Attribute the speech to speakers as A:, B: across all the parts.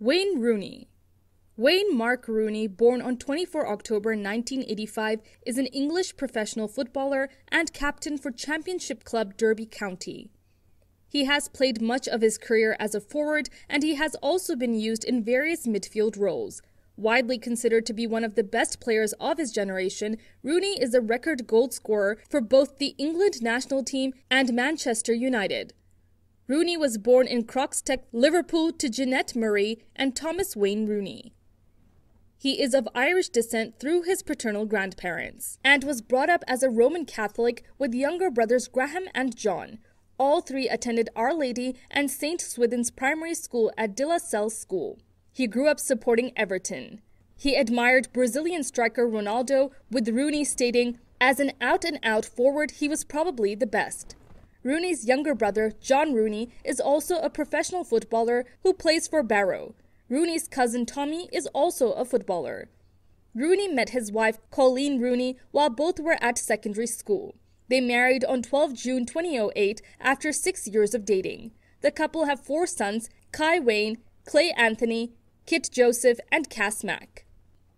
A: Wayne Rooney. Wayne Mark Rooney, born on 24 October 1985, is an English professional footballer and captain for Championship club Derby County. He has played much of his career as a forward and he has also been used in various midfield roles. Widely considered to be one of the best players of his generation, Rooney is a record goal scorer for both the England national team and Manchester United. Rooney was born in Croxteth, Liverpool to Jeanette Marie and Thomas Wayne Rooney. He is of Irish descent through his paternal grandparents and was brought up as a Roman Catholic with younger brothers Graham and John. All three attended Our Lady and St. Swithin's Primary School at De La Salle School. He grew up supporting Everton. He admired Brazilian striker Ronaldo, with Rooney stating, As an out and out forward, he was probably the best. Rooney's younger brother, John Rooney, is also a professional footballer who plays for Barrow. Rooney's cousin Tommy is also a footballer. Rooney met his wife, Colleen Rooney, while both were at secondary school. They married on 12 June 2008 after six years of dating. The couple have four sons Kai Wayne, Clay Anthony, Kit Joseph, and Cass Mac.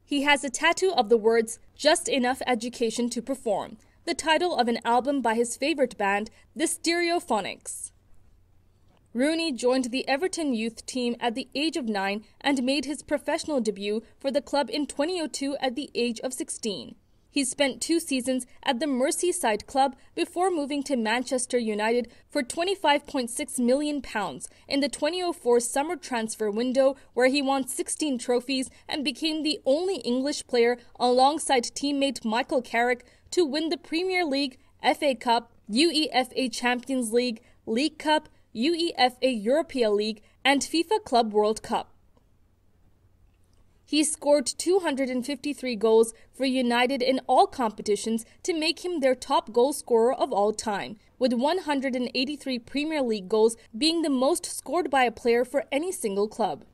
A: He has a tattoo of the words, Just Enough Education to Perform, the title of an album by his favorite band, the Stereophonics. Rooney joined the Everton youth team at the age of 9 and made his professional debut for the club in 2002 at the age of 16. He spent two seasons at the Merseyside club before moving to Manchester United for £25.6 million in the 2004 summer transfer window, where he won 16 trophies and became the only English player alongside teammate Michael Carrick to win the Premier League, FA Cup, UEFA Champions League, League Cup, UEFA Europa League, and FIFA Club World Cup. He scored 253 goals for United in all competitions to make him their top goal scorer of all time, with 183 Premier League goals being the most scored by a player for any single club.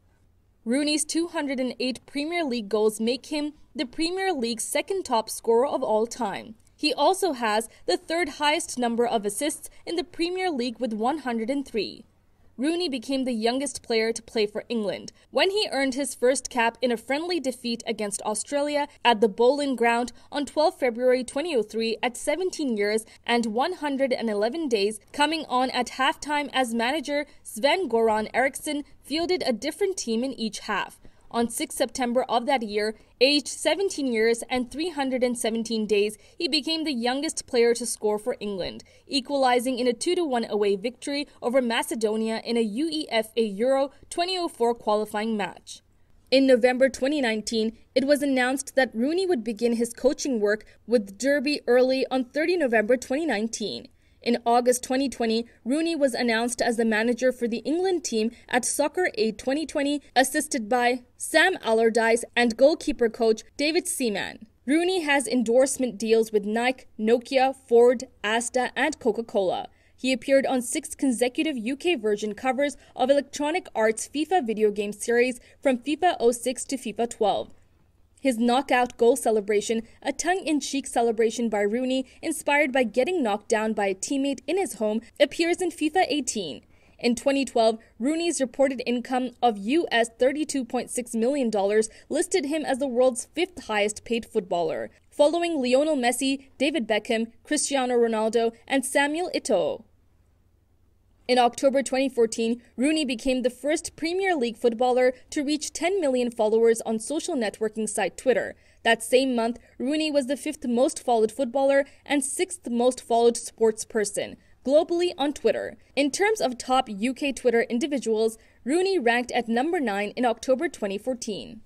A: Rooney's 208 Premier League goals make him the Premier League's second top scorer of all time. He also has the third highest number of assists in the Premier League with 103. Rooney became the youngest player to play for England when he earned his first cap in a friendly defeat against Australia at the Boleyn Ground on 12 February 2003 at 17 years and 111 days, coming on at halftime as manager Sven Goran Eriksson fielded a different team in each half. On 6 September of that year, aged 17 years and 317 days, he became the youngest player to score for England, equalizing in a 2-1 away victory over Macedonia in a UEFA Euro 2004 qualifying match. In November 2019, it was announced that Rooney would begin his coaching work with Derby early on 30 November 2019. In August 2020, Rooney was announced as the manager for the England team at Soccer Aid 2020, assisted by Sam Allardyce and goalkeeper coach David Seaman. Rooney has endorsement deals with Nike, Nokia, Ford, Asda, and Coca Cola. He appeared on six consecutive UK version covers of Electronic Arts FIFA video game series from FIFA 06 to FIFA 12. His knockout goal celebration, a tongue in cheek celebration by Rooney, inspired by getting knocked down by a teammate in his home, appears in FIFA 18. In 2012, Rooney's reported income of US $32.6 million listed him as the world's fifth highest paid footballer, following Lionel Messi, David Beckham, Cristiano Ronaldo, and Samuel Eto'o. In October 2014, Rooney became the first Premier League footballer to reach 10 million followers on social networking site Twitter. That same month, Rooney was the fifth most followed footballer and sixth most followed sports person globally on Twitter. In terms of top UK Twitter individuals, Rooney ranked at number 9 in October 2014.